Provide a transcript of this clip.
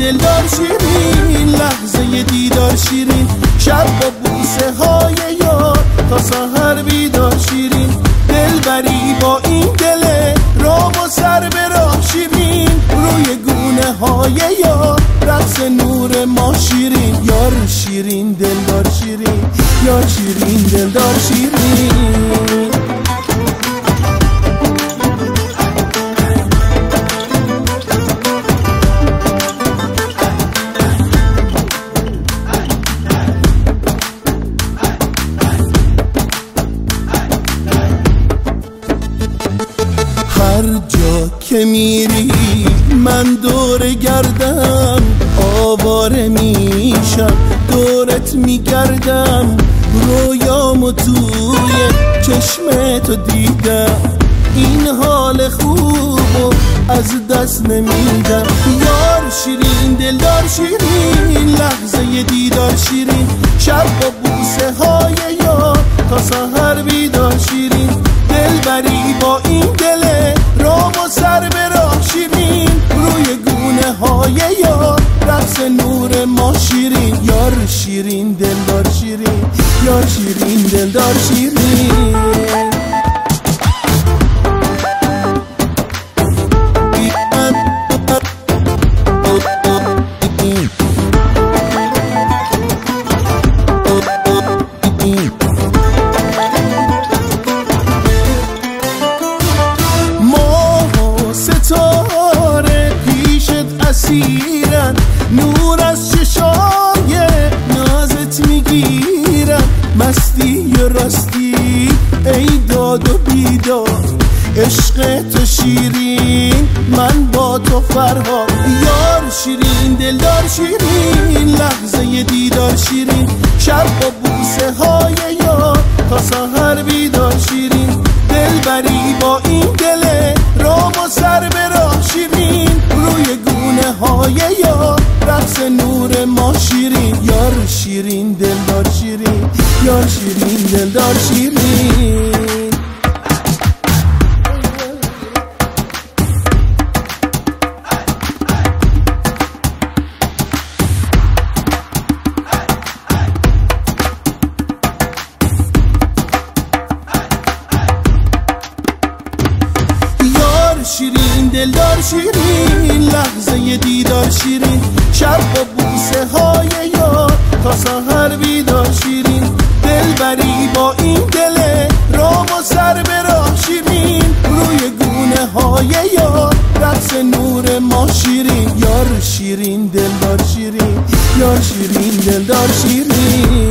دلدار شیرین لحظه دیدار شیرین. شب با بوسه های یار تا سهر بیدار شیرین. دلبری با این دل رام و سر به شیرین. روی گونه های یار رقص نور ما شیرین. یار شیرین دلدار شیرین. یار شیرین دلدار شیرین. که میری من دور گردم آواره میشم دورت میگردم رویامو توی چشم تو دیدم. این حال خوب از دست نمیدم. یار شیرین دلدار شیرین لحظه دیدار شیرین. شب با بوسه های یار تا سهر بیدار های یار رقص نور ما شیرین. یار شیرین دلدار شیرین. یار شیرین دلدار شیرین. اسیرن نور از چشای نازت می‌گیرن. مستی و راستی ای داد و بیداد. عشق تو شیرین من با تو فرهاد. یار شیرین دلدار شیرین. های یار رقص نور ما شیرین. یار شیرین دلدار شیرین. یار شیرین دلدار شیرین. دلدار شیرین لحظه دیدار شیرین. شب با بوسه های یار تا سهر بیدار شیرین. دلبری با این دل رام و سر به راه شیرین. روی گونه های یار رقص نور ما شیرین. یار شیرین دلدار شیرین. یار شیرین دلدار شیرین.